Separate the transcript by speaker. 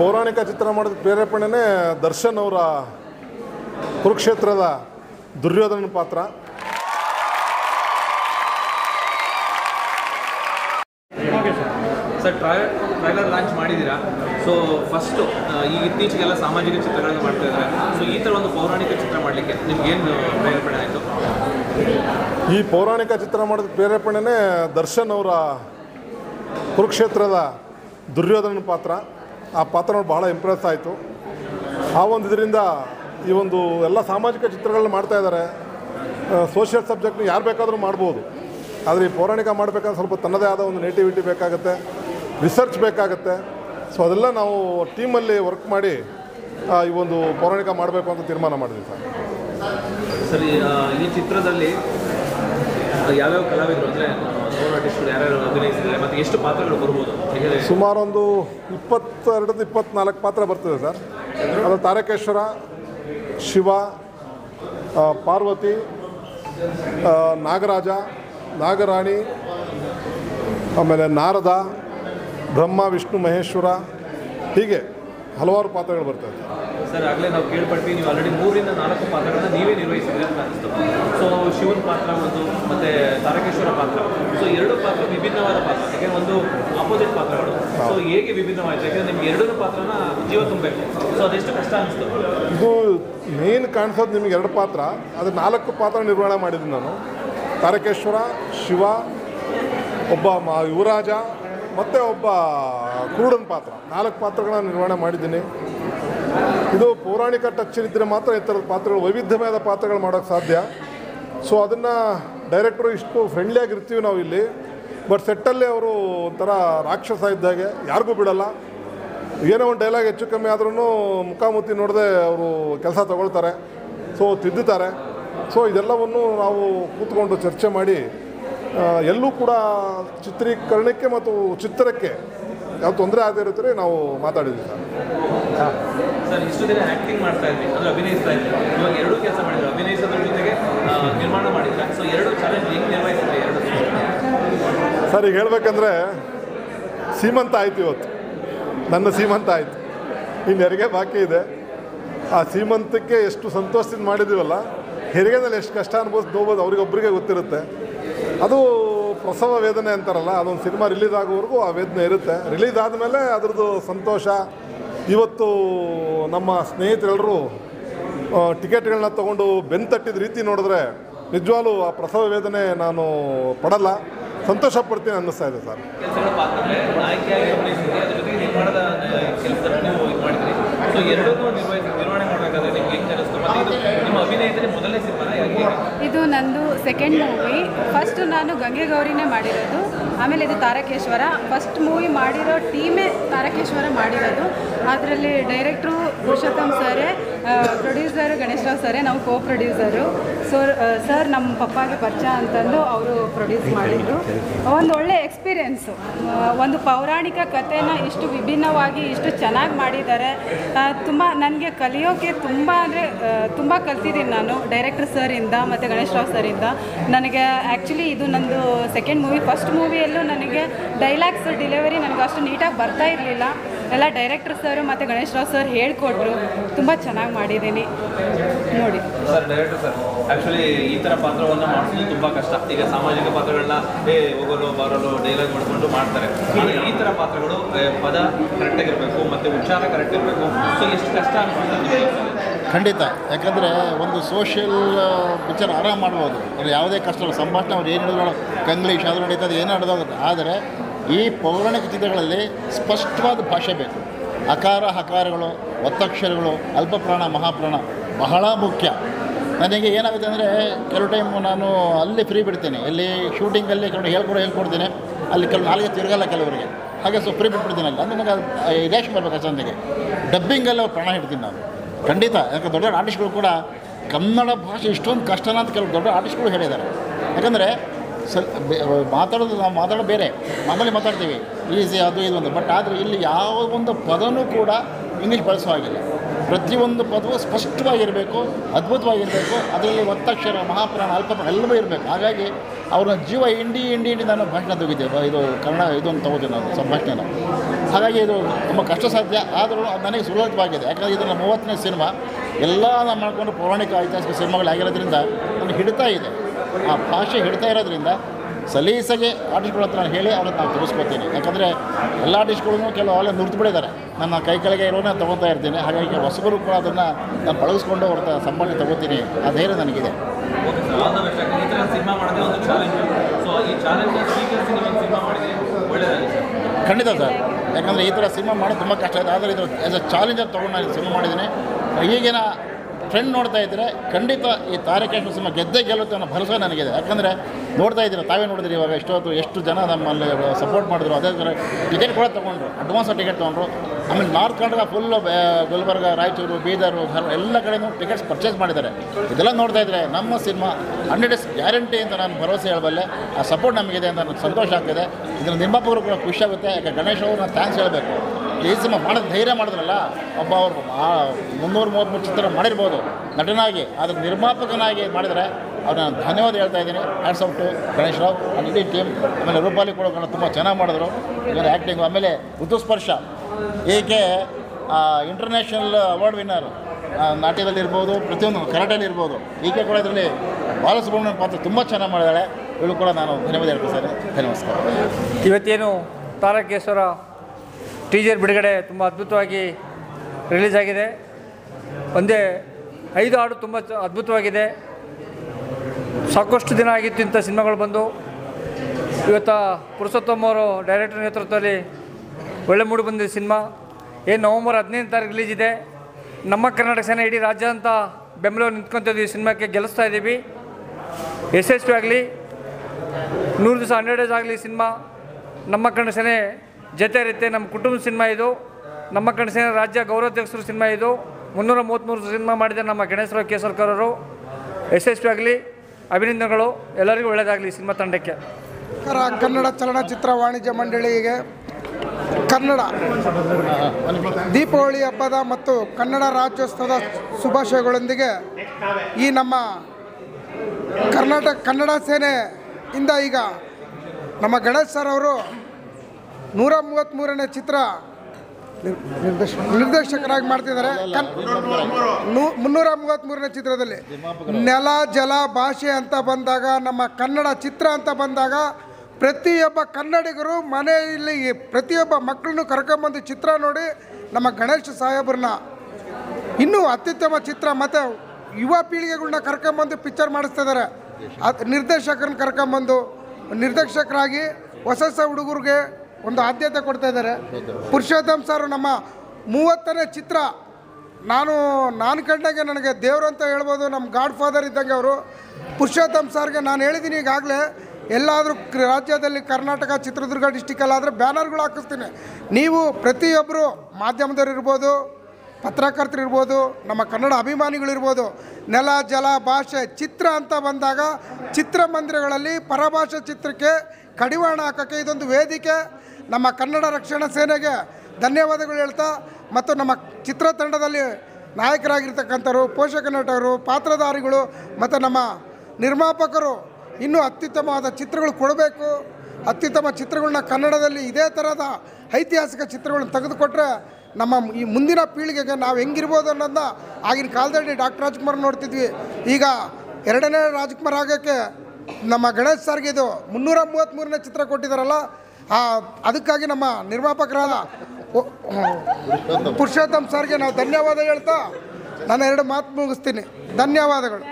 Speaker 1: ಪೌರಾಣಿಕ ಚಿತ್ರ ಮಾಡಿದ ಪ್ರೇರೇಪಣೆನೇ ದರ್ಶನ್ ಅವರ ಕುರುಕ್ಷೇತ್ರದ ದುರ್ಯೋಧನ ಪಾತ್ರ.
Speaker 2: ಸರ್ ಟ್ರೈ ಟ್ರೈಲರ್ ಲಾಂಚ್ ಮಾಡಿದ್ದೀರಾ? ಸೊ ಫಸ್ಟು ಈ ಇತ್ತೀಚೆಗೆಲ್ಲ ಸಾಮಾಜಿಕ ಚಿತ್ರಗಳನ್ನು ಮಾಡ್ತಾ ಇದ್ದಾರೆ. ಸೊ ಈ ಥರ ಒಂದು ಪೌರಾಣಿಕ ಚಿತ್ರ ಮಾಡಲಿಕ್ಕೆ ನಿಮ್ಗೇನು ಪ್ರೇರೇಪಣೆ ಆಯಿತು?
Speaker 1: ಈ ಪೌರಾಣಿಕ ಚಿತ್ರ ಮಾಡಿದ ಪ್ರೇರೇಪಣೆನೇ ದರ್ಶನ್ ಅವರ ಕುರುಕ್ಷೇತ್ರದ ದುರ್ಯೋಧನ ಪಾತ್ರ. ಆ ಪಾತ್ರ ಬಹಳ ಇಂಪ್ರೆಸ್ ಆಯಿತು. ಆ ಒಂದು ಇದರಿಂದ ಈ ಒಂದು ಎಲ್ಲ ಸಾಮಾಜಿಕ ಚಿತ್ರಗಳನ್ನ ಮಾಡ್ತಾ ಇದ್ದಾರೆ. ಸೋಷಿಯಲ್ ಸಬ್ಜೆಕ್ಟ್ನ ಯಾರು ಬೇಕಾದರೂ ಮಾಡ್ಬೋದು. ಆದರೆ ಈ ಪೌರಾಣಿಕ ಮಾಡಬೇಕಾದ್ರೆ ಸ್ವಲ್ಪ ತನ್ನದೇ ಆದ ಒಂದು ನೇಟಿವಿಟಿ ಬೇಕಾಗುತ್ತೆ ರಿಸರ್ಚ್ ಬೇಕಾಗುತ್ತೆ. ಸೊ ಅದೆಲ್ಲ ನಾವು ಟೀಮಲ್ಲಿ ವರ್ಕ್ ಮಾಡಿ ಈ ಒಂದು ಪೌರಾಣಿಕ ಮಾಡಬೇಕು ಅಂತ ತೀರ್ಮಾನ ಮಾಡಿದ್ವಿ ಸರ್.
Speaker 2: ಸರಿ ಈ ಚಿತ್ರದಲ್ಲಿ ಯಾವ್ಯಾವ ಕಲಾವಿದರು ಅಂದರೆ ನೋನ್
Speaker 1: ಇಪ್ಪತ್ತೆರಡು ಇಪ್ಪತ್ನಾಲ್ಕು ಪಾತ್ರ ಬರ್ತದೆ ಸರ್. ಅದು ತಾರಕೇಶ್ವರ, ಶಿವ ಪಾರ್ವತಿ ನಾಗರಾಜ, ನಾಗರಾಣಿ, ಆಮೇಲೆ ನಾರದ, ಬ್ರಹ್ಮ, ವಿಷ್ಣು, ಮಹೇಶ್ವರ, ಹೀಗೆ ಹಲವಾರು ಪಾತ್ರಗಳು ಬರ್ತವೆ
Speaker 2: ಸರ್, ಆಗಲೇ ನಾವು ಕೇಳ್ಪಟ್ವಿ, ನೀವು ಆಲ್ರೆಡಿ ಮೂರಿಂದ ನಾಲ್ಕು ಪಾತ್ರಗಳನ್ನ ನೀವೇ ನಿರ್ವಹಿಸಿದ್ರೆ ಅಂತ ಅನಿಸ್ತು. ಸೊ ಶಿವನ ಪಾತ್ರ ಒಂದು, ಮತ್ತು ತಾರಕೇಶ್ವರ ಪಾತ್ರ. ಸೊ ಎರಡು ಪಾತ್ರ ವಿಭಿನ್ನವಾದ ಪಾತ್ರ. ಯಾಕೆ ಒಂದು ಆಪೋಸಿಟ್ ಪಾತ್ರಗಳು. ಸೊ ಹೇಗೆ ವಿಭಿನ್ನವಾಯಿತು? ಯಾಕೆಂದ್ರೆ ನಿಮ್ಗೆ ಎರಡೂ ಪಾತ್ರನ ಜೀವ ತುಂಬಬೇಕು. ಸೊ ಅದೆಷ್ಟು ಕಷ್ಟ ಅನಿಸ್ತು?
Speaker 1: ಇದು ಮೇನ್ ಕಾಣಿಸೋದು ನಿಮಗೆ ಎರಡು ಪಾತ್ರ. ಅದು ನಾಲ್ಕು ಪಾತ್ರ ನಿರ್ವಹಣೆ ಮಾಡಿದ್ದೀನಿ ನಾನು. ತಾರಕೇಶ್ವರ, ಶಿವ, ಒಬ್ಬ ಯುವರಾಜ, ಮತ್ತು ಒಬ್ಬ ಕುರುಡನ್ ಪಾತ್ರ. ನಾಲ್ಕು ಪಾತ್ರಗಳನ್ನ ನಿರ್ವಹಣೆ ಮಾಡಿದ್ದೀನಿ. ಇದು ಪೌರಾಣಿಕ ಟಚ್ ಇದ್ದರೆ ಮಾತ್ರ ಈ ಥರದ ಪಾತ್ರಗಳು ವೈವಿಧ್ಯಮಯದ ಪಾತ್ರಗಳು ಮಾಡೋಕ್ಕೆ ಸಾಧ್ಯ. ಸೊ ಅದನ್ನು ಡೈರೆಕ್ಟ್ರು ಇಷ್ಟು ಫ್ರೆಂಡ್ಲಿಯಾಗಿರ್ತೀವಿ ನಾವು ಇಲ್ಲಿ. ಬಟ್ ಸೆಟ್ಟಲ್ಲಿ ಅವರು ಒಂಥರ ರಾಕ್ಷಸ ಇದ್ದಾಗೆ ಯಾರಿಗೂ ಬಿಡಲ್ಲ. ಏನೋ ಒಂದು ಡೈಲಾಗ್ ಹೆಚ್ಚು ಕಮ್ಮಿ ಆದ್ರೂ ಮುಖಾಮುಖಿ ನೋಡದೆ ಅವರು ಕೆಲಸ ತಗೊಳ್ತಾರೆ. ಸೊ ತಿದ್ದುತ್ತಾರೆ ಸೊ ಇದೆಲ್ಲವನ್ನು ನಾವು ಕೂತ್ಕೊಂಡು ಚರ್ಚೆ ಮಾಡಿ ಎಲ್ಲೂ ಕೂಡ ಚಿತ್ರೀಕರಣಕ್ಕೆ ಮತ್ತು ಚಿತ್ರಕ್ಕೆ ಯಾವ ತೊಂದರೆ ಆಗದೇ ಇರುತ್ತೆ ನಾವು ಮಾತಾಡಿದ್ವಿ ಸರ್.
Speaker 2: ಸರ್ ಇಷ್ಟು ದಿನ ಆ್ಯಕ್ಟಿಂಗ್ ಮಾಡ್ತಾ ಇದ್ವಿ ಅಂದರೆ ಅಭಿನಯಿಸ್ತಾ ಇದ್ವಿ ಇವಾಗ ಎರಡೂ ಕೆಲಸ ಮಾಡಿದ್ರು ಅಭಿನಯಿಸೋದ್ರ ಜೊತೆಗೆ ಆ, ನಿರ್ಮಾಣ ಮಾಡಿದ್ರೆ? ಸೊ ಎರಡು ಚಾಲೆಂಜ್ ಹೆಂಗೆ ನಿರ್ವಹಿಸಿದ್ರೆ ಎರಡು
Speaker 1: ಸರ್ ಈಗ ಹೇಳ್ಬೇಕಂದ್ರೆ ಸೀಮಂತ ಆಯ್ತು ಇವತ್ತು. ನನ್ನ ಸೀಮಂತ ಆಯ್ತು. ಇನ್ನು ಹೆರಿಗೆ ಬಾಕಿ ಇದೆ. ಆ ಸೀಮಂತಕ್ಕೆ ಎಷ್ಟು ಸಂತೋಷದಿಂದ ಮಾಡಿದ್ದೀವಲ್ಲ ಹೆರಿಗೆನಲ್ಲಿ ಎಷ್ಟು ಕಷ್ಟ ಅನುಭವಿಸಿ ಹೋಗ್ಬೋದು ಅವ್ರಿಗೊಬ್ಬರಿಗೆ ಗೊತ್ತಿರುತ್ತೆ. ಅದು ಪ್ರಸವ ವೇದನೆ ಅಂತಾರಲ್ಲ, ಅದೊಂದು ಸಿನಿಮಾ ರಿಲೀಸ್ ಆಗೋವರೆಗೂ ಆ ವೇದನೆ ಇರುತ್ತೆ. ರಿಲೀಸ್ ಆದಮೇಲೆ ಅದರದ್ದು ಸಂತೋಷ. ಇವತ್ತು ನಮ್ಮ ಸ್ನೇಹಿತರೆಲ್ಲರೂ ಟಿಕೆಟ್ಗಳನ್ನ ತೊಗೊಂಡು ಬೆನ್ನು ತಟ್ಟಿದ ರೀತಿ ನೋಡಿದ್ರೆ ನಿಜವಾಗ್ಲೂ ಆ ಪ್ರಸವ ವೇದನೆ ನಾನು ಪಡಲ್ಲ. ಸಂತೋಷ ಪಡ್ತೀನಿ ಅನ್ನಿಸ್ತಾ ಇದೆ ಸರ್.
Speaker 2: ಇದು
Speaker 3: ನಂದು ಸೆಕೆಂಡ್ ಮೂವಿ ಫಸ್ಟ್ ನಾನು ಗಂಗೆ ಗೌರಿನೇ ಮಾಡಿರೋದು. ಆಮೇಲೆ ಇದು ತಾರಕೇಶ್ವರ. ಫಸ್ಟ್ ಮೂವಿ ಮಾಡಿರೋ ಟೀಮೇ ತಾರಕೇಶ್ವರ ಮಾಡಿರೋದು. ಅದರಲ್ಲಿ ಡೈರೆಕ್ಟ್ರು ಪುರುಷೋತ್ತಮ್ ಸರೇ ಪ್ರೊಡ್ಯೂಸರ್ ಗಣೇಶರಾವ್ ಸರೇ ನಾವು ಕೋ ಪ್ರೊಡ್ಯೂಸರು ಸರ್ ಸರ್ ನಮ್ಮ ಪಪ್ಪಾಗೆ ಪರಿಚಯ ಅಂತಂದು ಅವರು ಪ್ರೊಡ್ಯೂಸ್ ಮಾಡಿದ್ರು. ಒಂದು ಒಳ್ಳೆ ಎಕ್ಸ್ಪೀರಿಯೆನ್ಸು ಒಂದು ಪೌರಾಣಿಕ ಕಥೆನ ಇಷ್ಟು ವಿಭಿನ್ನವಾಗಿ ಇಷ್ಟು ಚೆನ್ನಾಗಿ ಮಾಡಿದ್ದಾರೆ. ತುಂಬ, ನನಗೆ ಕಲಿಯೋಕ್ಕೆ ತುಂಬ ಅಂದರೆ ತುಂಬ ಕಲ್ತಿದ್ದೀನಿ ನಾನು. ಡೈರೆಕ್ಟರ್ ಸರಿಂದ ಮತ್ತು ಗಣೇಶ್ ರಾವ್ ಸರಿಂದ ನನಗೆ ಆ್ಯಕ್ಚುಲಿ ಇದು ನಂದು ಸೆಕೆಂಡ್ ಮೂವಿ ಫಸ್ಟ್ ಮೂವಿಯಲ್ಲೂ ನನಗೆ ಡೈಲಾಗ್ಸ್ ಡೆಲಿವರಿ ನನಗೆ ಅಷ್ಟು ನೀಟಾಗಿ ಬರ್ತಾ ಇರಲಿಲ್ಲ. ಎಲ್ಲ ಡೈರೆಕ್ಟರ್ ಸರ್ ಮತ್ತು ಗಣೇಶ್ ರಾವ್ ಸರ್ ಹೇಳ್ಕೊಟ್ರು. ತುಂಬ ಚೆನ್ನಾಗಿ ಮಾಡಿದ್ದೀನಿ. ನೋಡಿ.
Speaker 2: ಸರ್ ಡೈರೆಕ್ಟರ್ ಸರ್ ಆ್ಯಕ್ಚುಲಿ ಈ ಥರ ಪಾತ್ರವನ್ನು ಮಾಡಿಸೋದು ತುಂಬ ಕಷ್ಟ. ಈಗ ಸಾಮಾಜಿಕ ಪಾತ್ರಗಳನ್ನ, ಏ ಹೋಗಲು ಬರಲು ಡೈಲಾಗ್ ಮಾಡ್ಕೊಂಡು ಮಾಡ್ತಾರೆ. ಈ ಥರ ಪಾತ್ರಗಳು ಪದ ಕರೆಕ್ಟಾಗಿರಬೇಕು ಮತ್ತು ಉಚ್ಚಾರ ಕರೆಕ್ಟ್ ಇರಬೇಕು. ಸೊ ಎಷ್ಟು ಕಷ್ಟ ಅನಿಸುತ್ತೆ
Speaker 4: ಖಂಡಿತ. ಯಾಕಂದರೆ ಒಂದು ಸೋಷಿಯಲ್ ವಿಚಾರ ಆರಾಮ ಮಾಡ್ಬೋದು. ಅವ್ರು ಯಾವುದೇ ಕಷ್ಟ ಸಂಭಾಷಣೆ ಅವ್ರು ಏನು ಹೇಳಿದ್ರು ಕಂಗ್ಲೀಷ್ ಅದು ನಡೀತದೆ, ಏನು ನಡೆದೋಗುತ್ತೆ ಆದರೆ ಈ ಪೌರಾಣಿಕ ಚಿತ್ರಗಳಲ್ಲಿ ಸ್ಪಷ್ಟವಾದ ಭಾಷೆ ಬೇಕು. ಅಕಾರ, ಹಕಾರಗಳು, ಒತ್ತಕ್ಷರಗಳು, ಅಲ್ಪಪ್ರಾಣ, ಮಹಾಪ್ರಾಣ ಬಹಳ ಮುಖ್ಯ. ನನಗೆ ಏನಾಗುತ್ತೆ ಅಂದರೆ, ಕೆಲವು ಟೈಮ್ ನಾನು ಅಲ್ಲಿ ಫ್ರೀ ಬಿಡ್ತೀನಿ. ಇಲ್ಲಿ ಶೂಟಿಂಗಲ್ಲಿ ಕೆಲವು ಹೇಳ್ಕೊಡೋ ಹೇಳ್ಕೊಡ್ತೀನಿ ಅಲ್ಲಿ ಕೆಲವು ನಾಲ್ಕು ತಿರುಗಲ್ಲ ಕೆಲವರಿಗೆ. ಹಾಗೆ ಸೊ ಫ್ರೀ ಬಿಟ್ಬಿಡ್ತೀನಿ ಅಲ್ಲಿ. ಅಂದರೆ ನನಗೆ ರಿಯಾಕ್ಷನ್ ಬರಬೇಕು ಅಷ್ಟೊಂದಿಗೆ ಡಬ್ಬಿಂಗಲ್ಲಿ ಅವ್ರು ಪ್ರಾಣ ಹಿಡ್ತೀನಿ ನಾನು. ಖಂಡಿತ ಯಾಕೆ ದೊಡ್ಡ ದೊಡ್ಡ ಆರ್ಟಿಸ್ಟ್ಗಳು ಕೂಡ ಕನ್ನಡ ಭಾಷೆ ಇಷ್ಟೊಂದು ಕಷ್ಟನ ಅಂತ ಕೆಲವು ದೊಡ್ಡ ಆರ್ಟಿಸ್ಟ್ಗಳು ಹೇಳಿದ್ದಾರೆ. ಯಾಕಂದರೆ ಸ ಮಾತಾಡೋದು ನಾವು ಮಾತಾಡೋದು ಬೇರೆ, ಮಾಮೂಲಿ ಮಾತಾಡ್ತೀವಿ. ಈಸಿ, ಅದು ಇದು ಅಂತ. ಬಟ್ ಆದರೆ ಇಲ್ಲಿ ಯಾವ ಒಂದು ಪದನೂ ಕೂಡ ಇಂಗ್ಲೀಷ್ ಬಳಸೋ ಹಾಗಿಲ್ಲ. ಪ್ರತಿಯೊಂದು ಪದವು ಸ್ಪಷ್ಟವಾಗಿರಬೇಕು, ಅದ್ಭುತವಾಗಿರಬೇಕು, ಅದರಲ್ಲಿ ಒತ್ತಕ್ಷರ, ಮಹಾಪ್ರಾಣ, ಅಲ್ಪಪ್ರಾಣ ಎಲ್ಲವೂ ಇರಬೇಕು. ಹಾಗಾಗಿ ಅವ್ರನ್ನ ಜೀವ ಇಂಡಿ ಇಂಡಿ ಇಂಡಿ ನಾನು ಭಾಷಣ ತೆಗಿದ್ದೆ ಇದು ಕನ್ನಡ, ಇದೊಂದು ತಗೋತೀನಿ ನಾನು ಸಂಭಾಷಣೆನ. ಹಾಗಾಗಿ ಇದು ತುಂಬ ಕಷ್ಟ ಸಾಧ್ಯ. ಆದರೂ ನನಗೆ ಸುಲಭವಾಗಿದೆ. ಯಾಕಂದರೆ ಇದು ನನ್ನ ಮೂವತ್ತನೇ ಸಿನಿಮಾ. ಎಲ್ಲ ನಾನು ಮಾಡಿಕೊಂಡು ಪೌರಾಣಿಕ ಐತಿಹಾಸಿಕ ಸಿನಿಮಾಗಳಾಗಿರೋದ್ರಿಂದ ನನಗೆ ಹಿಡಿತಾ ಇದೆ. ಆ ಭಾಷೆ ಹಿಡಿತಾ ಇರೋದ್ರಿಂದ ಸಲೀಸಾಗಿ ಆರ್ಟಿಸ್ಟ್ಗಳ ಹತ್ರ ನಾನು ಹೇಳಿ ಅವ್ರನ್ನ ನಾನು ತೋರಿಸ್ಕೊತೀನಿ ಯಾಕಂದರೆ ಎಲ್ಲ ಆರ್ಟಿಸ್ಟ್ಗಳನ್ನು ಕೆಲವು ಅಲ್ಲೇ ನುರಿತು ಬಿಟ್ಟಿದ್ದಾರೆ. ನನ್ನ ಕೈ ಕೆಳಗೆ ಇರೋನೇ ತೊಗೊತಾ ಇರ್ತೀನಿ. ಹಾಗಾಗಿ ಹೊಸಬರು ಕೂಡ ಅದನ್ನು ನಾನು ಬಳಗಿಸ್ಕೊಂಡು ಅವ್ರ ಸಂಬಂಧ ತಗೋತೀನಿ ಆ ಧೈರ್ಯ ನನಗಿದೆ. ಖಂಡಿತ ಸರ್. ಯಾಕಂದರೆ ಈ ಥರ ಸಿನಿಮಾ ಮಾಡೋದು ತುಂಬ ಕಷ್ಟ ಇದೆ ಆದರೆ ಇದು ಆ್ಯಸ್ ಅ ಚಾಲೆಂಜರ್ ತೊಗೊಂಡು ನಾನು ಸಿನಿಮಾ ಮಾಡಿದ್ದೀನಿ. ಈಗಿನ ಟ್ರೆಂಡ್ ನೋಡ್ತಾ ಇದ್ದರೆ ಖಂಡಿತ ಈ ತಾರಕೇಶ್ವರ ಸಿನಿಮಾ ಗೆದ್ದೇ ಗೆಲ್ಲುತ್ತೆ ಅನ್ನೋ ಭರವಸೆ ನನಗಿದೆ. ಯಾಕಂದರೆ ನೋಡ್ತಾ ಇದ್ದೀರಾ, ತಾವೇ ನೋಡಿದ್ರಿ ಇವಾಗ ಎಷ್ಟೊತ್ತು, ಎಷ್ಟು ಜನ ನಮ್ಮಲ್ಲಿ ಸಪೋರ್ಟ್ ಮಾಡಿದ್ರು. ಅದೇ ಥರ ಟಿಕೆಟ್ ಕೂಡ ತೊಗೊಂಡ್ರು ಅಡ್ವಾನ್ಸ್ ಟಿಕೆಟ್ ತೊಗೊಂಡ್ರು. ಆಮೇಲೆ ನಾರ್ತ್ ಕರ್ನಾಟಕ ಫುಲ್ಲು ಗುಲ್ಬರ್ಗ, ರಾಯಚೂರು, ಬೀದರು ಎಲ್ಲ ಕಡೆಯೂ ಟಿಕೆಟ್ಸ್ ಪರ್ಚೇಸ್ ಮಾಡಿದ್ದಾರೆ. ಇದೆಲ್ಲ ನೋಡ್ತಾ ಇದ್ದರೆ ನಮ್ಮ ಸಿನಿಮಾ ಹಂಡ್ರೆಡ್ ಇಸ್ ಗ್ಯಾರಂಟಿ ಅಂತ ನಾನು ಭರವಸೆ ಹೇಳಬಲ್ಲೆ, ಆ ಸಪೋರ್ಟ್ ನಮಗಿದೆ ಅಂತ ನನಗೆ ಸಂತೋಷ ಆಗ್ತಿದೆ. ಇದನ್ನು ನಿರ್ಮಾಪಕರು ಕೂಡ ಖುಷಿಯಾಗುತ್ತೆ ಯಾಕೆ ಗಣೇಶ್ ಅವರು ನಾನು ಥ್ಯಾಂಕ್ಸ್ ಹೇಳಬೇಕು. ಈ ಸಿನಿಮಾ ಮಾಡೋದು ಧೈರ್ಯ ಮಾಡಿದ್ರಲ್ಲ, ಒಬ್ಬ ಅವರು ಮುನ್ನೂರು ಮೂವತ್ತ್ಮೂರು ಚಿತ್ರ ಮಾಡಿರ್ಬೋದು. ನಟನಾಗಿ ಆದರೆ ನಿರ್ಮಾಪಕನಾಗಿ ಮಾಡಿದರೆ ಅವ್ರನ್ನ ಧನ್ಯವಾದ ಹೇಳ್ತಾ ಇದ್ದೀನಿ. Hands out to Ganesh Rao. And ಇಡೀ ಟೀಮ್ ಆಮೇಲೆ ರೂಪಾಲಿ ಕೂಡ ತುಂಬ ಚೆನ್ನಾಗಿ ಮಾಡಿದ್ರು. ಇವರು ಆ್ಯಕ್ಟಿಂಗು ಆಮೇಲೆ ಋತುಸ್ಪರ್ಶ. ಈಕೆ ಇಂಟರ್ನ್ಯಾಷನಲ್ ಅವಾರ್ಡ್ ವಿನ್ನರ್ ನಾಟ್ಯದಲ್ಲಿ ಇರ್ಬೋದು, ಪ್ರತಿಯೊಂದು ಕರಾಟೆಯಲ್ಲಿ ಇರ್ಬೋದು. ಈಕೆ ಕೂಡ ಇದರಲ್ಲಿ ಬಾಲಸುಬ್ರಹ್ಮಣ್ಯನ ಪಾತ್ರ ತುಂಬ ಚೆನ್ನಾಗಿ ಮಾಡಿದಾಳೆ. ಇವಳು ಕೂಡ ನಾನು ಧನ್ಯವಾದ ಹೇಳ್ತೀನಿ ಸರ್ ಧನ್ಯವಾದ.
Speaker 5: ಇವತ್ತೇನು ತಾರಕೇಶ್ವರ ಟೀಜರ್ ಬಿಡುಗಡೆ ತುಂಬ ಅದ್ಭುತವಾಗಿ ರಿಲೀಸ್ ಆಗಿದೆ. ಒಂದೇ ಐದು ಹಾಡು ತುಂಬ ಅದ್ಭುತವಾಗಿದೆ. ಸಾಕಷ್ಟು ದಿನ ಆಗಿತ್ತು ಇಂಥ ಸಿನಿಮಾಗಳು ಬಂದು. ಇವತ್ತು ಪುರುಷೋತ್ತಮ್ ಅವರು ಡೈರೆಕ್ಟರ್ ನೇತೃತ್ವದಲ್ಲಿ ಒಳ್ಳೆ ಮೂಡಿ ಬಂದಿದೆ ಸಿನಿಮಾ. ಏನು ನವಂಬರ್ ಹದಿನೈದು ತಾರೀಕು ರಿಲೀಸ್ ಇದೆ. ನಮ್ಮ ಕರ್ನಾಟಕ ಸೇನೆ ಇಡೀ ರಾಜ್ಯಾದ್ಯಂತ ಬೆಂಬಲ ನಿಂತ್ಕೊತಿದ್ವಿ ಸಿನಿಮಾಕ್ಕೆ ಗೆಲ್ಲಿಸ್ತಾ ಇದ್ದೀವಿ ಯಶಸ್ವಿ ಆಗಲಿ ನೂರು ದಿವಸ ಹಂಡ್ರೆಡ್ ಡೇಸ್ ಆಗಲಿ ಸಿನಿಮಾ. ನಮ್ಮ ಕನ್ನಡ ಸೇನೆ ಜೊತೆ ರೀತಿ ನಮ್ಮ ಕುಟುಂಬ ಸಿನಿಮಾ ಇದು. ನಮ್ಮ ಕಣಸಿನ ರಾಜ್ಯ ಗೌರವಾಧ್ಯಕ್ಷರು ಸಿನಿಮಾ ಇದು. ಮುನ್ನೂರ ಮೂವತ್ತ್ಮೂರು ಸಿನಿಮಾ ಮಾಡಿದ್ದಾರೆ ನಮ್ಮ ಗಣೇಶರಾವ್ ಕೇಸರ್ಕರ್ ಅವರು ಯಶಸ್ವಿ ಆಗಲಿ, ಅಭಿನಂದನೆಗಳು. ಎಲ್ಲರಿಗೂ ಒಳ್ಳೆಯದಾಗಲಿ ಸಿನಿಮಾ ತಂಡಕ್ಕೆ.
Speaker 6: ಕನ್ನಡ ಚಲನಚಿತ್ರ ವಾಣಿಜ್ಯ ಮಂಡಳಿಗೆ ಕನ್ನಡ ದೀಪಾವಳಿ ಹಬ್ಬದ ಮತ್ತು ಕನ್ನಡ ರಾಜ್ಯೋತ್ಸವದ ಶುಭಾಶಯಗಳೊಂದಿಗೆ ಈ ನಮ್ಮ ಕರ್ನಾಟಕ ಕನ್ನಡ ಸೇನೆಯಿಂದ ಈಗ ನಮ್ಮ ಗಣೇಶ್ ಸರ್ ಅವರು ನೂರ ಮೂವತ್ತ್ಮೂರನೇ ಚಿತ್ರ ನಿರ್ದೇಶ ನಿರ್ದೇಶಕರಾಗಿ ಮಾಡ್ತಿದ್ದಾರೆ. ಮುನ್ನೂರ ಮೂವತ್ತ್ಮೂರನೇ ಚಿತ್ರದಲ್ಲಿ. ನೆಲ, ಜಲ, ಭಾಷೆ ಅಂತ ಬಂದಾಗ, ನಮ್ಮ ಕನ್ನಡ ಚಿತ್ರ ಅಂತ ಬಂದಾಗ, ಪ್ರತಿಯೊಬ್ಬ ಕನ್ನಡಿಗರು ಮನೆಯಲ್ಲಿ ಪ್ರತಿಯೊಬ್ಬ ಮಕ್ಕಳನ್ನು ಕರ್ಕೊಂಬಂದು ಚಿತ್ರ ನೋಡಿ ನಮ್ಮ ಗಣೇಶ ಸಾಹೇಬ್ರನ್ನ ಇನ್ನೂ ಅತ್ಯುತ್ತಮ ಚಿತ್ರ ಮತ್ತು ಯುವ ಪೀಳಿಗೆಗಳನ್ನ ಕರ್ಕೊಂಬಂದು ಪಿಕ್ಚರ್ ಮಾಡಿಸ್ತಾ ಇದ್ದಾರೆ ನಿರ್ದೇಶಕರನ್ನ ಕರ್ಕೊಂಬಂದು ನಿರ್ದೇಶಕರಾಗಿ ಹೊಸ ಹೊಸ ಹುಡುಗರಿಗೆ ಒಂದು ಆದ್ಯತೆ ಕೊಡ್ತಾ ಇದ್ದಾರೆ. ಪುರುಷೋತ್ತಮ್ ಸರ್ ನಮ್ಮ ಮೂವತ್ತನೇ ಚಿತ್ರ. ನಾನು ನಾನು ಕಂಡಾಗೆ ನನಗೆ ದೇವರು ಅಂತ ಹೇಳ್ಬೋದು, ನಮ್ಮ ಗಾಡ್ ಫಾದರ್ ಇದ್ದಂಗೆ ಅವರು. ಪುರುಷೋತ್ತಮ್ ಸರ್ಗೆ ನಾನು ಹೇಳಿದ್ದೀನಿ ಈಗಾಗಲೇ, ಎಲ್ಲಾದರೂ ರಾಜ್ಯದಲ್ಲಿ ಕರ್ನಾಟಕ ಚಿತ್ರದುರ್ಗ ಡಿಸ್ಟಿಕಲ್ಲಾದರೆ ಬ್ಯಾನರ್ಗಳು ಹಾಕಿಸ್ತೀನಿ. ನೀವು ಪ್ರತಿಯೊಬ್ಬರು ಮಾಧ್ಯಮದವ್ರು ಇರ್ಬೋದು ಪತ್ರಕರ್ತರಿರ್ಬೋದು ನಮ್ಮ ಕನ್ನಡ ಅಭಿಮಾನಿಗಳಿರ್ಬೋದು ನೆಲ, ಜಲ, ಭಾಷೆ, ಚಿತ್ರ ಅಂತ ಬಂದಾಗ ಚಿತ್ರಮಂದಿರಗಳಲ್ಲಿ ಪರಭಾಷೆ ಚಿತ್ರಕ್ಕೆ ಕಡಿವಾಣ ಹಾಕೋಕ್ಕೆ ಇದೊಂದು ವೇದಿಕೆ. ನಮ್ಮ ಕನ್ನಡ ರಕ್ಷಣಾ ಸೇನೆಗೆ ಧನ್ಯವಾದಗಳು ಹೇಳ್ತಾ ಮತ್ತು ನಮ್ಮ ಚಿತ್ರತಂಡದಲ್ಲಿ ನಾಯಕರಾಗಿರ್ತಕ್ಕಂಥವ್ರು, ಪೋಷಕ ನಟರು, ಪಾತ್ರಧಾರಿಗಳು ಮತ್ತು ನಮ್ಮ ನಿರ್ಮಾಪಕರು ಇನ್ನೂ ಅತ್ಯುತ್ತಮವಾದ ಚಿತ್ರಗಳು ಕೊಡಬೇಕು. ಅತ್ಯುತ್ತಮ ಚಿತ್ರಗಳನ್ನ ಕನ್ನಡದಲ್ಲಿ ಇದೇ ಥರದ ಐತಿಹಾಸಿಕ ಚಿತ್ರಗಳನ್ನ ತೆಗೆದುಕೊಟ್ರೆ ನಮ್ಮ ಈ ಮುಂದಿನ ಪೀಳಿಗೆಗೆ ನಾವು ಹೆಂಗಿರ್ಬೋದು ಅನ್ನೋದನ್ನ ಆಗಿನ ಕಾಲದಲ್ಲಿ ಡಾಕ್ಟರ್ ರಾಜ್ಕುಮಾರ್ ನೋಡ್ತಿದ್ವಿ. ಈಗ ಎರಡನೇ ರಾಜ್ಕುಮಾರ್ ಆಗೋಕ್ಕೆ ನಮ್ಮ ಗಣೇಶ್ ಸರ್ಗೆ ಇದು ಮುನ್ನೂರ ಮೂವತ್ತ್ಮೂರನೇ ಚಿತ್ರ ಕೊಟ್ಟಿದ್ದಾರಲ್ಲ ಆ ಅದಕ್ಕಾಗಿ ನಮ್ಮ ನಿರ್ಮಾಪಕರಾದ ಪುರುಷೋತ್ತಮ್ ಸರ್ಗೆ ನಾವು ಧನ್ಯವಾದ ಹೇಳ್ತಾ ನಾನು ಎರಡು ಮಾತು ಮುಗಿಸ್ತೀನಿ. ಧನ್ಯವಾದಗಳು.